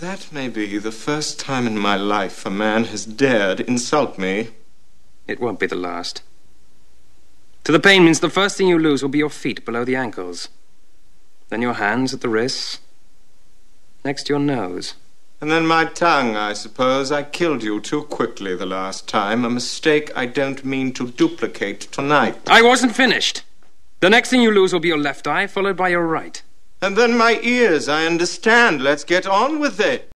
That may be the first time in my life a man has dared insult me. It won't be the last. To the pain means the first thing you lose will be your feet below the ankles. Then your hands at the wrists. Next, your nose. And then my tongue, I suppose. I killed you too quickly the last time. A mistake I don't mean to duplicate tonight. I wasn't finished. The next thing you lose will be your left eye, followed by your right. And then my ears. I understand. Let's get on with it.